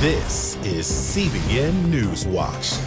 This is CBN Newswatch.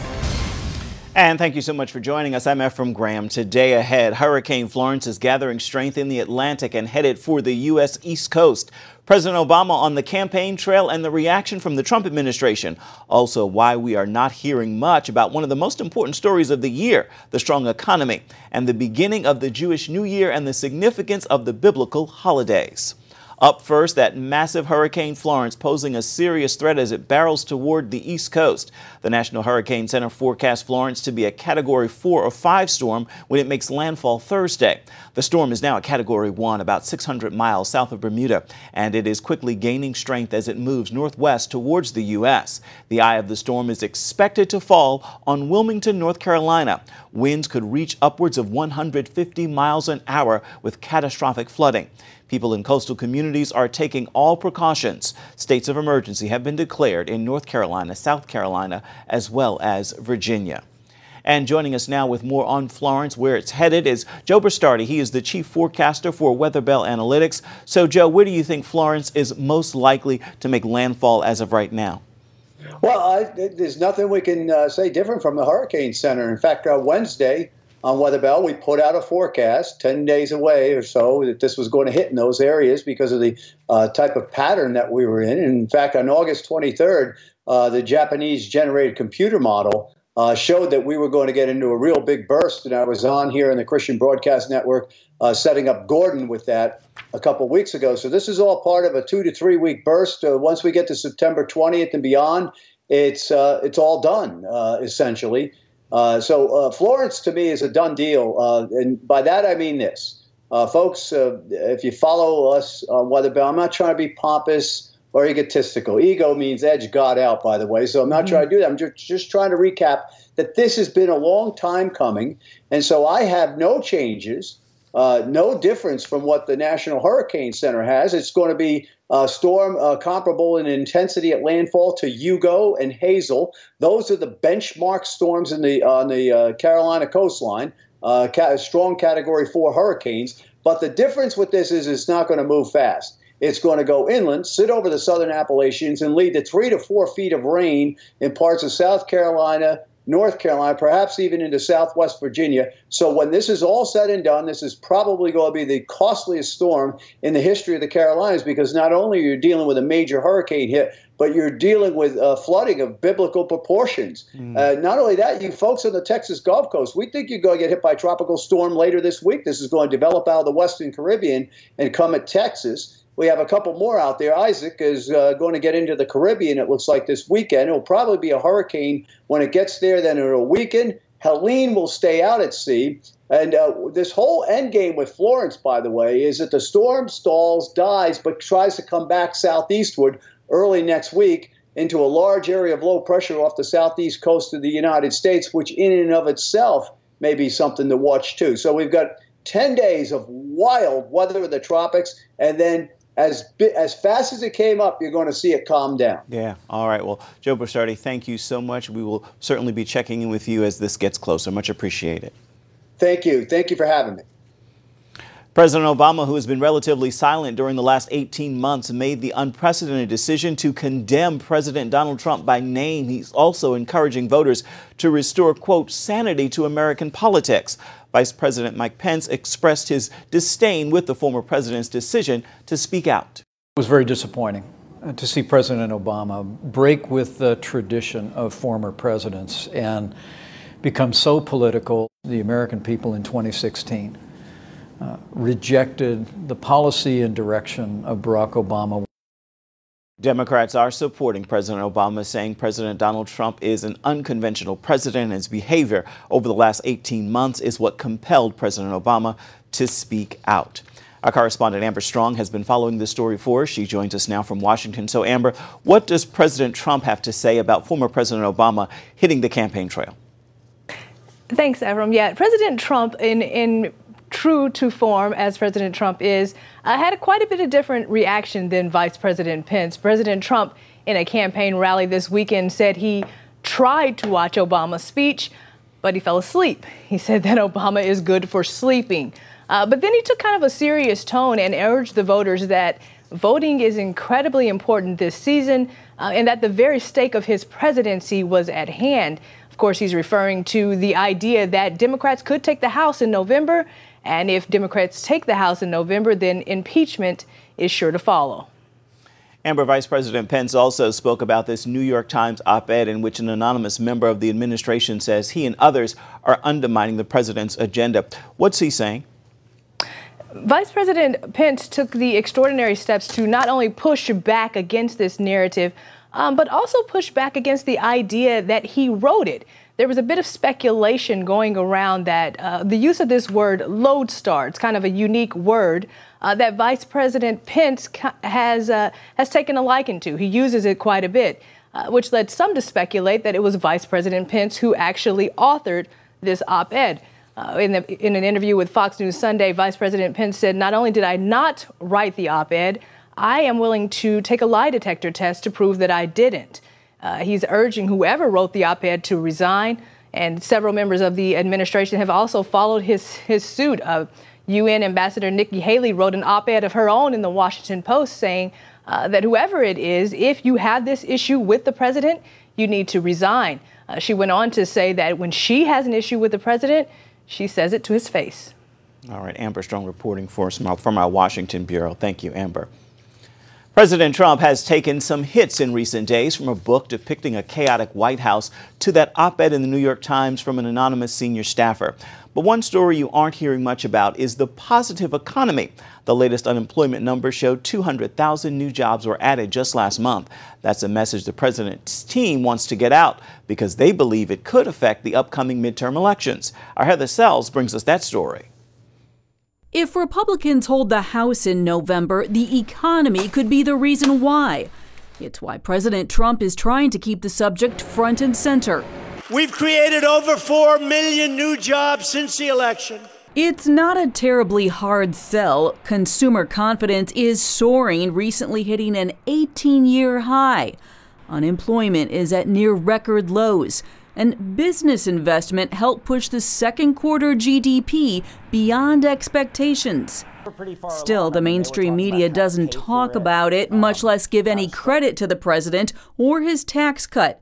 And thank you so much for joining us. I'm Ephraim Graham. Today ahead, Hurricane Florence is gathering strength in the Atlantic and headed for the U.S. East Coast. President Obama on the campaign trail and the reaction from the Trump administration. Also, why we are not hearing much about one of the most important stories of the year, the strong economy, and the beginning of the Jewish New Year and the significance of the biblical holidays. Up first, that massive Hurricane Florence posing a serious threat as it barrels toward the East Coast. The National Hurricane Center forecasts Florence to be a Category 4 or 5 storm when it makes landfall Thursday. The storm is now a Category 1, about 600 miles south of Bermuda, and it is quickly gaining strength as it moves northwest towards the U.S. The eye of the storm is expected to fall on Wilmington, North Carolina. Winds could reach upwards of 150 miles an hour with catastrophic flooding. People in coastal communities are taking all precautions. States of emergency have been declared in North Carolina, South Carolina, as well as Virginia. And joining us now with more on Florence, where it's headed, is Joe Bastardi. He is the chief forecaster for Weather Bell Analytics. So, Joe, where do you think Florence is most likely to make landfall as of right now? Well, I, there's nothing we can uh, say different from the Hurricane Center. In fact, uh, Wednesday, on Weather Bell, we put out a forecast 10 days away or so that this was going to hit in those areas because of the uh, type of pattern that we were in. And in fact, on August 23rd, uh, the Japanese generated computer model uh, showed that we were going to get into a real big burst. And I was on here in the Christian Broadcast Network uh, setting up Gordon with that a couple weeks ago. So this is all part of a two to three week burst. Uh, once we get to September 20th and beyond, it's uh, it's all done essentially. Uh, so uh, Florence to me is a done deal, uh, and by that I mean this, uh, folks. Uh, if you follow us on Weather Bell, I'm not trying to be pompous or egotistical. Ego means edge God out, by the way. So I'm not mm-hmm. trying to do that. I'm just, just trying to recap that this has been a long time coming, and so I have no changes. Uh, no difference from what the National Hurricane Center has. It's going to be a storm uh, comparable in intensity at landfall to Hugo and Hazel. Those are the benchmark storms in the on the uh, Carolina coastline. Uh, ca- strong Category Four hurricanes. But the difference with this is it's not going to move fast. It's going to go inland, sit over the southern Appalachians, and lead to three to four feet of rain in parts of South Carolina, North Carolina, perhaps even into Southwest Virginia. So when this is all said and done, this is probably going to be the costliest storm in the history of the Carolinas because not only are you dealing with a major hurricane hit, but you're dealing with uh, flooding of biblical proportions. Mm. Uh, not only that, you folks on the Texas Gulf Coast, we think you're going to get hit by a tropical storm later this week. This is going to develop out of the Western Caribbean and come at Texas. We have a couple more out there. Isaac is uh, going to get into the Caribbean, it looks like, this weekend. It'll probably be a hurricane when it gets there, then it'll weaken. Helene will stay out at sea. And uh, this whole end game with Florence, by the way, is that the storm stalls, dies, but tries to come back southeastward early next week into a large area of low pressure off the southeast coast of the United States, which in and of itself may be something to watch too. So we've got 10 days of wild weather in the tropics, and then as as fast as it came up, you're going to see it calm down. Yeah. All right. Well, Joe Bastardi, thank you so much. We will certainly be checking in with you as this gets closer. Much appreciated. Thank you. Thank you for having me. President Obama, who has been relatively silent during the last 18 months, made the unprecedented decision to condemn President Donald Trump by name. He's also encouraging voters to restore, quote, sanity to American politics. Vice President Mike Pence expressed his disdain with the former president's decision to speak out. It was very disappointing uh, to see President Obama break with the tradition of former presidents and become so political. The American people in 2016 uh, rejected the policy and direction of Barack Obama. Democrats are supporting President Obama, saying President Donald Trump is an unconventional president and his behavior over the last 18 months is what compelled President Obama to speak out. Our correspondent Amber Strong has been following this story for us. She joins us now from Washington. So, Amber, what does President Trump have to say about former President Obama hitting the campaign trail? Thanks, Ephraim. Yeah, President Trump, in, in true to form as President Trump is, uh, had quite a bit of different reaction than Vice President Pence. President Trump, in a campaign rally this weekend, said he tried to watch Obama's speech, but he fell asleep. He said that Obama is good for sleeping. Uh, but then he took kind of a serious tone and urged the voters that voting is incredibly important this season. uh, and that the very stake of his presidency was at hand. Of course, he's referring to the idea that Democrats could take the House in November, and if Democrats take the House in November, then impeachment is sure to follow. Amber, Vice President Pence also spoke about this New York Times op ed in which an anonymous member of the administration says he and others are undermining the president's agenda. What's he saying? Vice President Pence took the extraordinary steps to not only push back against this narrative, um, but also push back against the idea that he wrote it. There was a bit of speculation going around that uh, the use of this word lodestar, it's kind of a unique word uh, that Vice President Pence has, uh, has taken a liking to. He uses it quite a bit, uh, which led some to speculate that it was Vice President Pence who actually authored this op ed. Uh, in, the, in, an interview with Fox News Sunday, Vice President Pence said, Not only did I not write the op ed, I am willing to take a lie detector test to prove that I didn't. Uh, he's urging whoever wrote the op ed to resign, and several members of the administration have also followed his, his suit. Uh, UN Ambassador Nikki Haley wrote an op ed of her own in the Washington Post saying uh, that whoever it is, if you have this issue with the president, you need to resign. Uh, she went on to say that when she has an issue with the president, she says it to his face. All right, Amber Strong reporting for us from our Washington Bureau. Thank you, Amber. President Trump has taken some hits in recent days from a book depicting a chaotic White House to that op ed in the New York Times from an anonymous senior staffer. But one story you aren't hearing much about is the positive economy. The latest unemployment numbers show 200,000 new jobs were added just last month. That's a message the president's team wants to get out because they believe it could affect the upcoming midterm elections. Our Heather Sells brings us that story. If Republicans hold the House in November, the economy could be the reason why. It's why President Trump is trying to keep the subject front and center. We've created over 4 million new jobs since the election. It's not a terribly hard sell. Consumer confidence is soaring, recently hitting an 18 year high. Unemployment is at near record lows and business investment helped push the second quarter GDP beyond expectations. Still, the mainstream media doesn't talk about it, much less give any credit to the president or his tax cut.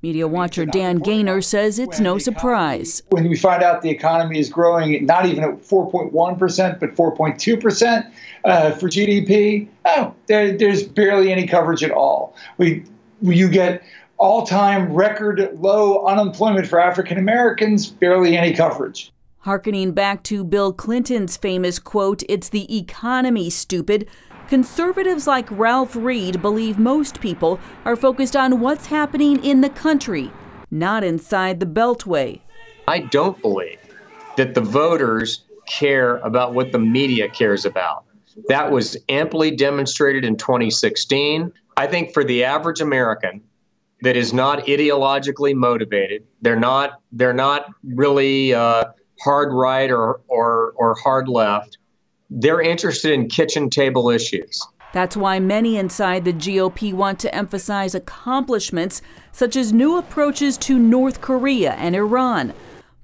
Media watcher Dan Gainor says it's no surprise. When we find out the economy is growing not even at 4.1%, but 4.2% uh, for GDP, oh, there, there's barely any coverage at all. We, you get all time record low unemployment for African Americans, barely any coverage. Harkening back to Bill Clinton's famous quote, It's the economy, stupid. Conservatives like Ralph Reed believe most people are focused on what's happening in the country, not inside the Beltway. I don't believe that the voters care about what the media cares about. That was amply demonstrated in 2016. I think for the average American, that is not ideologically motivated. They're not they're not really uh, hard right or, or or hard left. They're interested in kitchen table issues. That's why many inside the GOP want to emphasize accomplishments such as new approaches to North Korea and Iran,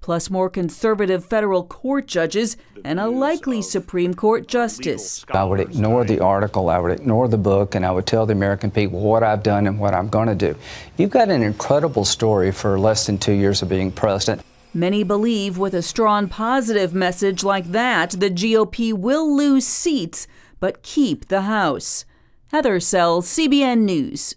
plus more conservative federal court judges and a likely Supreme Court justice. I would ignore the article, I would ignore the book, and I would tell the American people what I've done and what I'm going to do. You've got an incredible story for less than two years of being president. Many believe with a strong positive message like that, the GOP will lose seats but keep the House. Heather Sells, CBN News.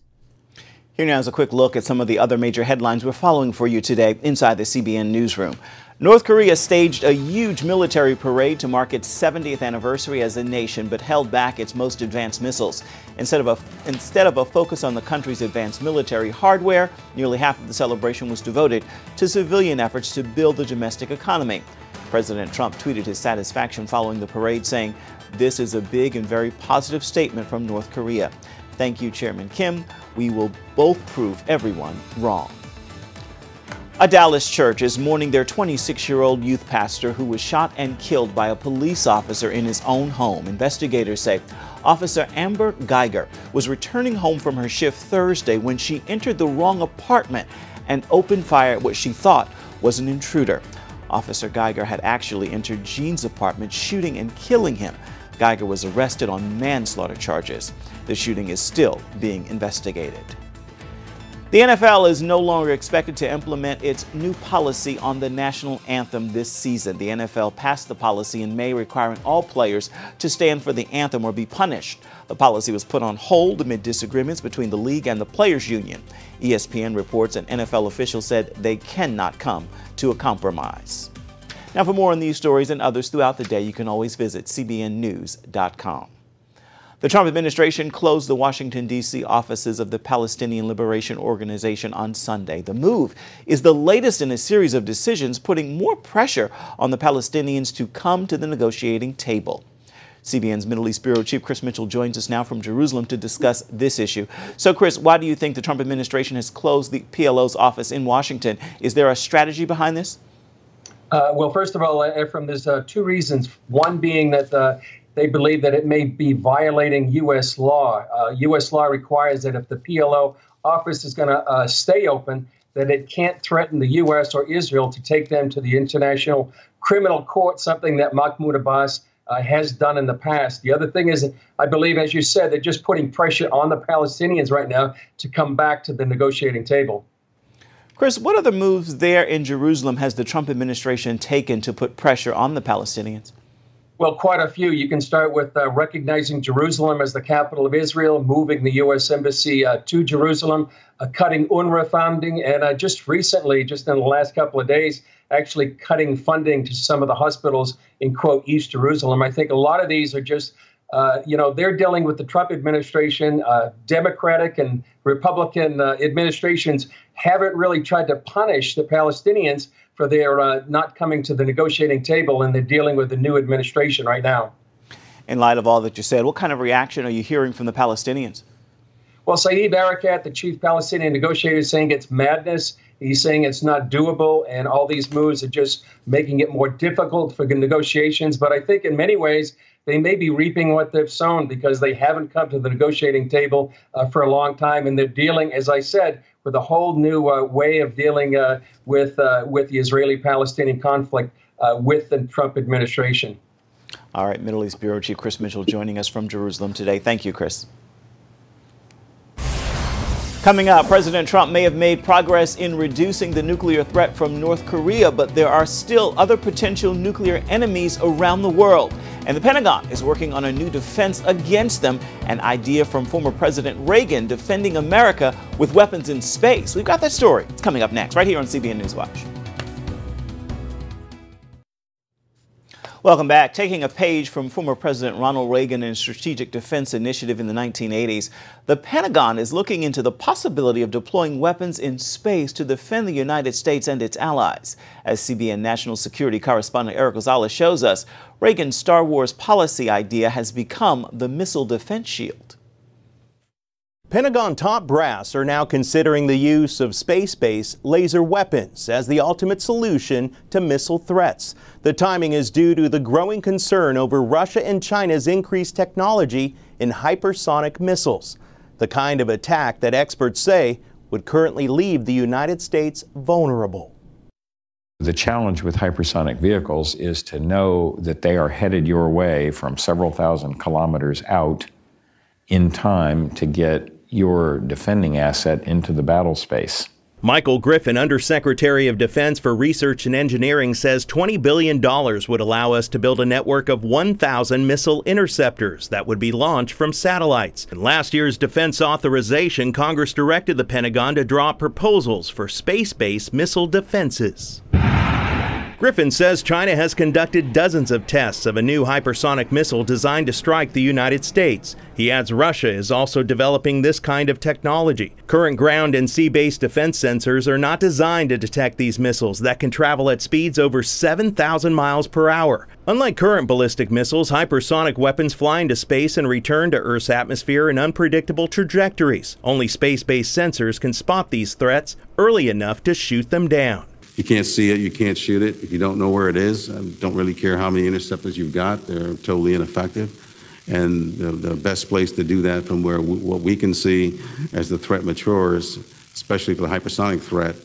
Here now is a quick look at some of the other major headlines we're following for you today inside the CBN newsroom. North Korea staged a huge military parade to mark its 70th anniversary as a nation, but held back its most advanced missiles. Instead of, a, instead of a focus on the country's advanced military hardware, nearly half of the celebration was devoted to civilian efforts to build the domestic economy. President Trump tweeted his satisfaction following the parade, saying, This is a big and very positive statement from North Korea. Thank you, Chairman Kim. We will both prove everyone wrong. A Dallas church is mourning their 26 year old youth pastor who was shot and killed by a police officer in his own home. Investigators say Officer Amber Guyger was returning home from her shift Thursday when she entered the wrong apartment and opened fire at what she thought was an intruder. Officer Guyger had actually entered Jean's apartment, shooting and killing him. Guyger was arrested on manslaughter charges. The shooting is still being investigated. The NFL is no longer expected to implement its new policy on the national anthem this season. The NFL passed the policy in May requiring all players to stand for the anthem or be punished. The policy was put on hold amid disagreements between the league and the players union. ESPN reports an NFL official said they cannot come to a compromise. Now, for more on these stories and others throughout the day, you can always visit cbnnews.com. The Trump administration closed the Washington, D.C. offices of the Palestinian Liberation Organization on Sunday. The move is the latest in a series of decisions putting more pressure on the Palestinians to come to the negotiating table. CBN's Middle East Bureau Chief Chris Mitchell joins us now from Jerusalem to discuss this issue. So, Chris, why do you think the Trump administration has closed the PLO's office in Washington? Is there a strategy behind this? Uh, well, first of all, Ephraim, there's uh, two reasons. One being that uh, they believe that it may be violating U.S. law. Uh, U.S. law requires that if the PLO office is going to uh, stay open, that it can't threaten the U.S. or Israel to take them to the International Criminal Court, something that Mahmoud Abbas uh, has done in the past. The other thing is, I believe, as you said, they're just putting pressure on the Palestinians right now to come back to the negotiating table. Chris, what other moves there in Jerusalem has the Trump administration taken to put pressure on the Palestinians? Well, quite a few. You can start with uh, recognizing Jerusalem as the capital of Israel, moving the U.S. Embassy uh, to Jerusalem, uh, cutting UNRWA funding, and uh, just recently, just in the last couple of days, actually cutting funding to some of the hospitals in, quote, East Jerusalem. I think a lot of these are just uh, you know, they're dealing with the Trump administration. Uh, Democratic and Republican uh, administrations haven't really tried to punish the Palestinians for their uh, not coming to the negotiating table, and they're dealing with the new administration right now. In light of all that you said, what kind of reaction are you hearing from the Palestinians? Well, Saeb Erekat, the chief Palestinian negotiator, is saying it's madness. He's saying it's not doable, and all these moves are just making it more difficult for negotiations. But I think in many ways, they may be reaping what they've sown because they haven't come to the negotiating table uh, for a long time, and they're dealing, as I said, with a whole new uh, way of dealing uh, with uh, with the Israeli-Palestinian conflict uh, with the Trump administration. All right, Middle East Bureau Chief Chris Mitchell joining us from Jerusalem today. Thank you, Chris. Coming up, President Trump may have made progress in reducing the nuclear threat from North Korea, but there are still other potential nuclear enemies around the world. And the Pentagon is working on a new defense against them, an idea from former President Reagan defending America with weapons in space. We've got that story. It's coming up next, right here on CBN Newswatch. Welcome back. Taking a page from former President Ronald Reagan and Strategic Defense Initiative in the 1980s, the Pentagon is looking into the possibility of deploying weapons in space to defend the United States and its allies. As CBN National Security Correspondent Eric Gonzalez shows us, Reagan's Star Wars policy idea has become the missile defense shield. Pentagon top brass are now considering the use of space-based laser weapons as the ultimate solution to missile threats. The timing is due to the growing concern over Russia and China's increased technology in hypersonic missiles, the kind of attack that experts say would currently leave the United States vulnerable. The challenge with hypersonic vehicles is to know that they are headed your way from several thousand kilometers out in time to get your defending asset into the battle space. Michael Griffin, Undersecretary of Defense for Research and Engineering, says $20 billion would allow us to build a network of 1,000 missile interceptors that would be launched from satellites. In last year's defense authorization, Congress directed the Pentagon to draw proposals for space based missile defenses. Griffin says China has conducted dozens of tests of a new hypersonic missile designed to strike the United States. He adds Russia is also developing this kind of technology. Current ground and sea based defense sensors are not designed to detect these missiles that can travel at speeds over 7,000 miles per hour. Unlike current ballistic missiles, hypersonic weapons fly into space and return to Earth's atmosphere in unpredictable trajectories. Only space based sensors can spot these threats early enough to shoot them down. You can't see it, you can't shoot it. If you don't know where it is, I don't really care how many interceptors you've got, they're totally ineffective. And the, the best place to do that from where we, what we can see as the threat matures, especially for the hypersonic threat,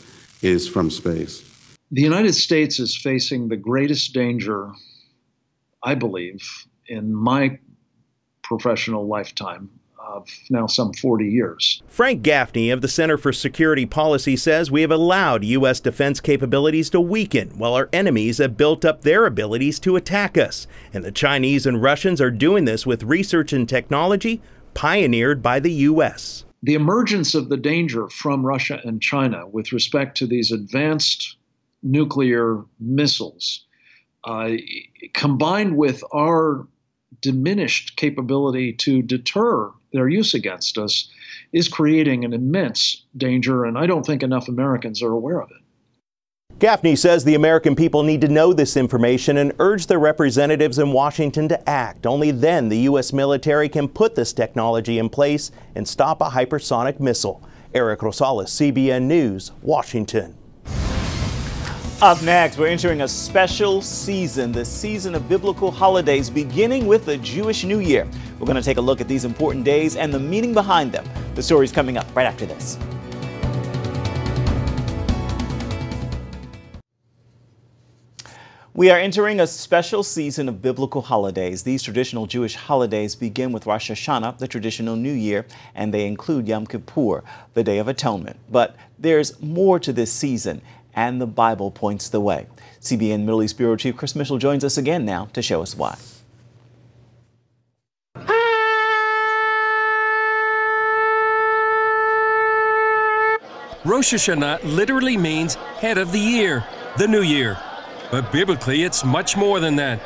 is from space. The United States is facing the greatest danger, I believe, in my professional lifetime of now some 40 years. Frank Gaffney of the Center for Security Policy says we have allowed U.S. defense capabilities to weaken while our enemies have built up their abilities to attack us. And the Chinese and Russians are doing this with research and technology pioneered by the U.S. The emergence of the danger from Russia and China with respect to these advanced nuclear missiles, uh, combined with our diminished capability to deter their use against us is creating an immense danger, and I don't think enough Americans are aware of it. Gaffney says the American people need to know this information and urge their representatives in Washington to act. Only then the U.S. military can put this technology in place and stop a hypersonic missile. Eric Rosales, CBN News, Washington. Up next, we're entering a special season, the season of biblical holidays, beginning with the Jewish New Year. We're going to take a look at these important days and the meaning behind them. The story's coming up right after this. We are entering a special season of biblical holidays. These traditional Jewish holidays begin with Rosh Hashanah, the traditional New Year, and they include Yom Kippur, the Day of Atonement. But there's more to this season, and the Bible points the way. CBN Middle East Bureau Chief Chris Mitchell joins us again now to show us why. Rosh Hashanah literally means head of the year, the new year. But biblically, it's much more than that.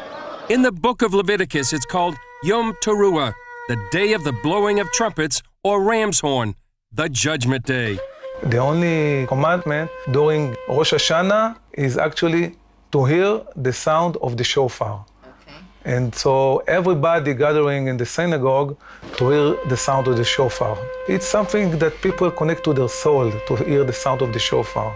In the book of Leviticus, it's called Yom Teruah, the day of the blowing of trumpets or ram's horn, the judgment day. The only commandment during Rosh Hashanah is actually to hear the sound of the shofar. And so everybody gathering in the synagogue to hear the sound of the shofar. It's something that people connect to their soul to hear the sound of the shofar.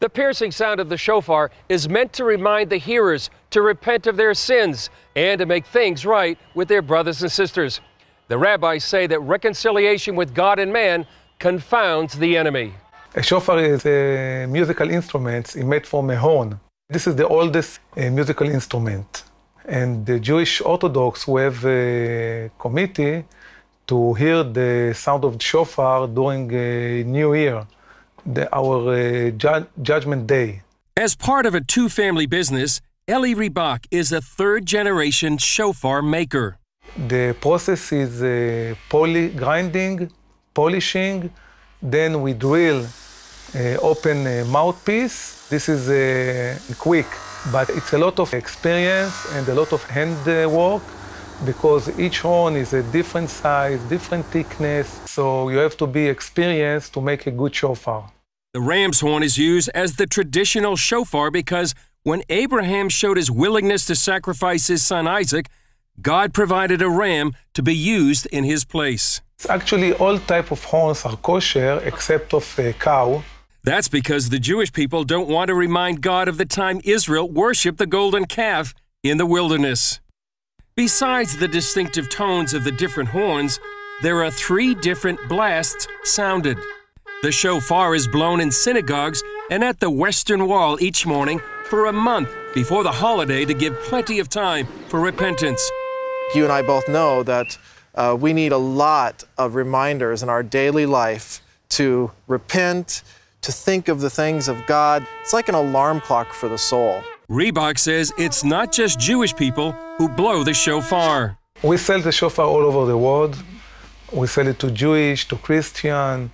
The piercing sound of the shofar is meant to remind the hearers to repent of their sins and to make things right with their brothers and sisters. The rabbis say that reconciliation with God and man confounds the enemy. A shofar is a musical instrument made from a horn. This is the oldest uh, musical instrument. And the Jewish Orthodox we have a committee to hear the sound of the shofar during a New Year, the, our uh, ju Judgment Day. As part of a two family business, Eli Ribak is a third generation shofar maker. The process is uh, poly grinding, polishing, then we drill, uh, open mouthpiece. This is uh, quick, but it's a lot of experience and a lot of hand uh, work because each horn is a different size, different thickness, so you have to be experienced to make a good shofar. The ram's horn is used as the traditional shofar because when Abraham showed his willingness to sacrifice his son Isaac, God provided a ram to be used in his place. Actually, all type of horns are kosher except of a cow. That's because the Jewish people don't want to remind God of the time Israel worshiped the golden calf in the wilderness. Besides the distinctive tones of the different horns, there are three different blasts sounded. The shofar is blown in synagogues and at the Western Wall each morning for a month before the holiday to give plenty of time for repentance. You and I both know that uh, we need a lot of reminders in our daily life to repent, to think of the things of God. It's like an alarm clock for the soul. Ribak says it's not just Jewish people who blow the shofar. We sell the shofar all over the world. We sell it to Jewish, to Christian,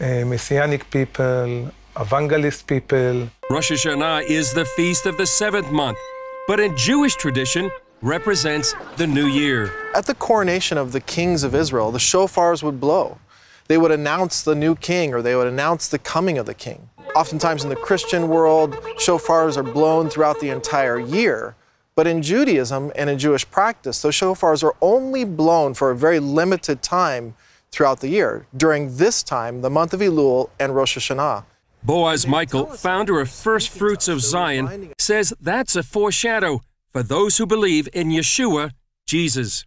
uh, Messianic people, evangelist people. Rosh Hashanah is the feast of the seventh month, but in Jewish tradition, represents the new year. At the coronation of the kings of Israel, the shofars would blow. They would announce the new king or they would announce the coming of the king. Oftentimes in the Christian world, shofars are blown throughout the entire year. But in Judaism and in Jewish practice, those shofars are only blown for a very limited time throughout the year, during this time, the month of Elul and Rosh Hashanah. Boaz Michael, founder of First Fruits of Zion, says that's a foreshadow for those who believe in Yeshua, Jesus.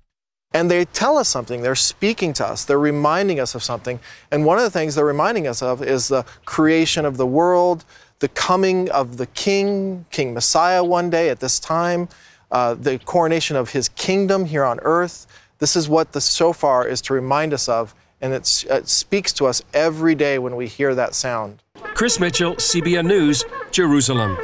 And they tell us something. They're speaking to us. They're reminding us of something. And one of the things they're reminding us of is the creation of the world, the coming of the King, King Messiah one day at this time, uh, the coronation of his kingdom here on earth. This is what the shofar is to remind us of, and it speaks to us every day when we hear that sound. Chris Mitchell, CBN News, Jerusalem.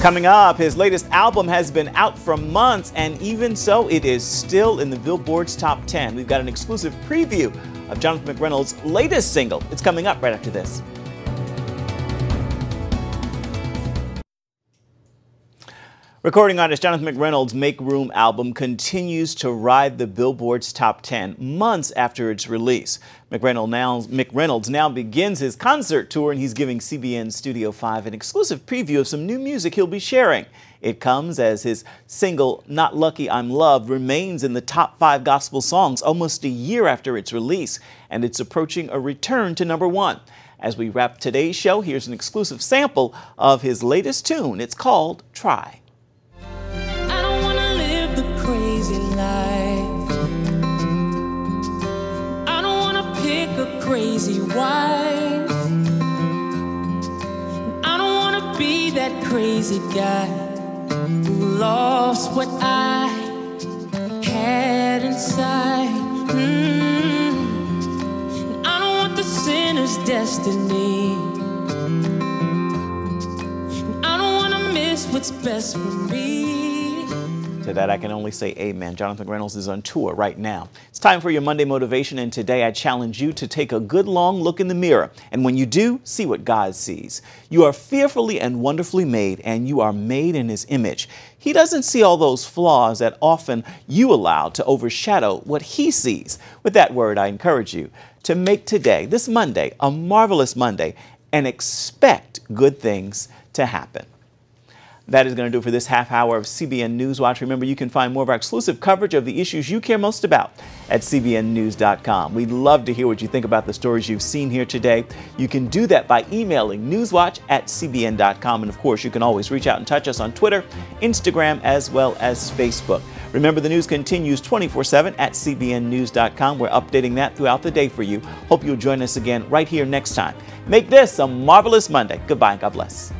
Coming up, his latest album has been out for months, and even so, it is still in the Billboard's top 10. We've got an exclusive preview of Jonathan McReynolds' latest single. It's coming up right after this. Recording artist Jonathan McReynolds' Make Room album continues to ride the Billboard's top 10 months after its release. McReynolds now, McReynolds now begins his concert tour and he's giving CBN Studio 5 an exclusive preview of some new music he'll be sharing. It comes as his single, Not Lucky I'm Loved, remains in the top five gospel songs almost a year after its release, and it's approaching a return to number one. As we wrap today's show, here's an exclusive sample of his latest tune. It's called Try. Crazy wife. I don't wanna be that crazy guy who lost what I had inside. Mm. I don't want the sinner's destiny. I don't wanna miss what's best for me. To that, I can only say amen. Jonathan Reynolds is on tour right now. It's time for your Monday motivation, and today I challenge you to take a good long look in the mirror. And when you do, see what God sees. You are fearfully and wonderfully made, and you are made in His image. He doesn't see all those flaws that often you allow to overshadow what He sees. With that word, I encourage you to make today, this Monday, a marvelous Monday and expect good things to happen. That is going to do for this half hour of CBN News Watch. Remember, you can find more of our exclusive coverage of the issues you care most about at CBNNews.com. We'd love to hear what you think about the stories you've seen here today. You can do that by emailing newswatch at CBN.com. And of course, you can always reach out and touch us on Twitter, Instagram, as well as Facebook. Remember, the news continues 24 7 at CBNNews.com. We're updating that throughout the day for you. Hope you'll join us again right here next time. Make this a marvelous Monday. Goodbye and God bless.